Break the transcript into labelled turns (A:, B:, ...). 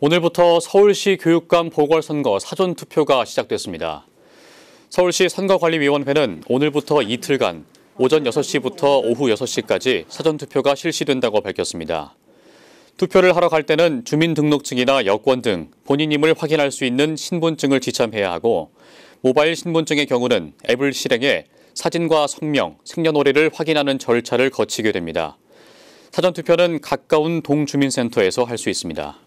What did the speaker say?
A: 오늘부터 서울시 교육감 보궐선거 사전투표가 시작됐습니다. 서울시 선거관리위원회는 오늘부터 이틀간 오전 6시부터 오후 6시까지 사전투표가 실시된다고 밝혔습니다. 투표를 하러 갈 때는 주민등록증이나 여권 등 본인임을 확인할 수 있는 신분증을 지참해야 하고 모바일 신분증의 경우는 앱을 실행해 사진과 성명, 생년월일을 확인하는 절차를 거치게 됩니다. 사전투표는 가까운 동주민센터에서 할 수 있습니다.